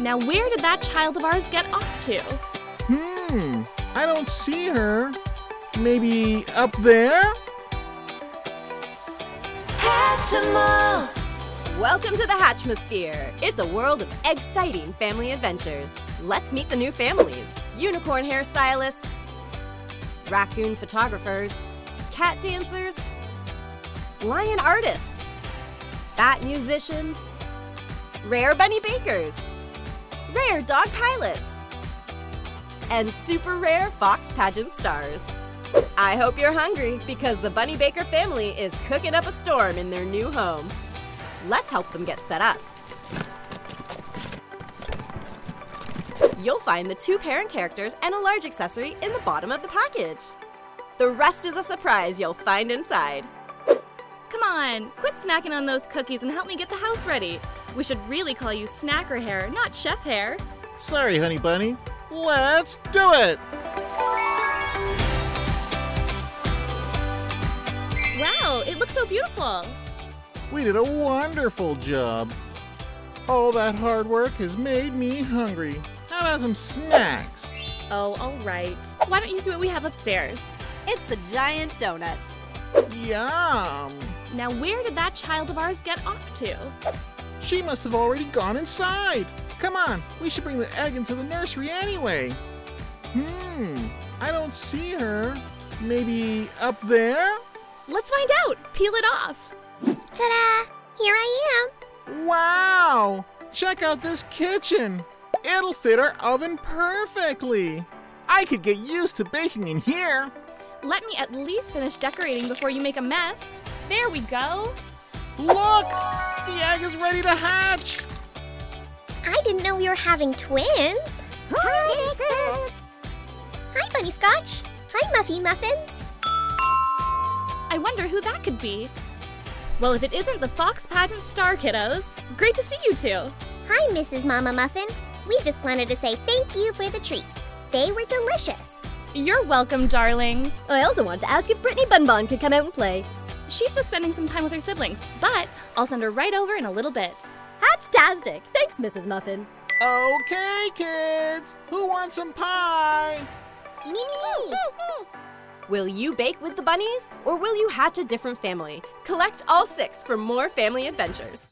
Now, where did that child of ours get off to? Hmm, I don't see her. Maybe up there? Hatchimals! Welcome to the Hatchmosphere. It's a world of exciting family adventures. Let's meet the new families. Unicorn hairstylists, raccoon photographers, cat dancers, lion artists, bat musicians, rare bunny bakers, rare dog pilots, and super rare fox pageant stars. I hope you're hungry because the Bunny Baker family is cooking up a storm in their new home. Let's help them get set up. You'll find the two parent characters and a large accessory in the bottom of the package. The rest is a surprise you'll find inside. Come on, quit snacking on those cookies and help me get the house ready. We should really call you Snacker Hair, not Chef Hair. Sorry, honey bunny. Let's do it! Wow, it looks so beautiful. We did a wonderful job. All that hard work has made me hungry. How about some snacks? Oh, all right. Why don't you do what we have upstairs? It's a giant donut. Yum! Now, where did that child of ours get off to? She must have already gone inside. Come on, we should bring the egg into the nursery anyway. Hmm, I don't see her. Maybe up there? Let's find out. Peel it off. Ta-da! Here I am. Wow! Check out this kitchen. It'll fit our oven perfectly. I could get used to baking in here. Let me at least finish decorating before you make a mess. There we go. Look! The egg is ready to hatch! I didn't know we were having twins. Hi, sis. Hi, Bunny Scotch. Hi, Muffy Muffins. I wonder who that could be. Well, if it isn't the Fox Pageant Star Kiddos, great to see you two. Hi, Mrs. Mama Muffin. We just wanted to say thank you for the treats. They were delicious. You're welcome, darlings. I also want to ask if Brittany Bunbon could come out and play. She's just spending some time with her siblings, but I'll send her right over in a little bit. That's Fantastic! Thanks, Mrs. Muffin. Okay, kids. Who wants some pie? Me, me, me, me. Will you bake with the bunnies or will you hatch a different family? Collect all six for more family adventures.